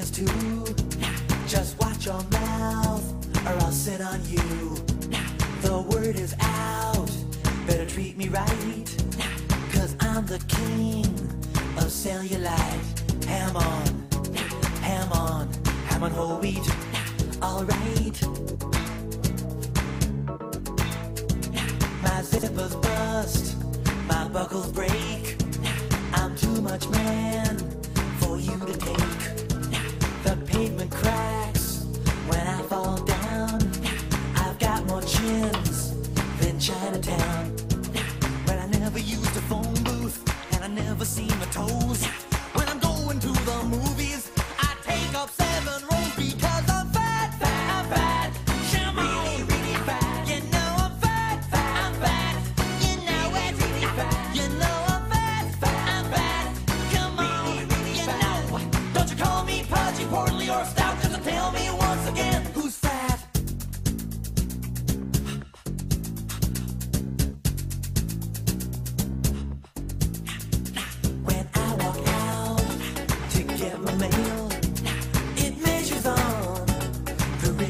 is too. Just watch your mouth, or I'll sit on you. The word is out, better treat me right. Cause I'm the king of cellulite. Ham on, ham on, ham on whole wheat. Alright. My zippers bust, my buckles break. I'm too much man pavement cracks when I fall down. I've got more chins than Chinatown. But I never used a phone booth and I never seen my toes.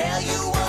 tell you what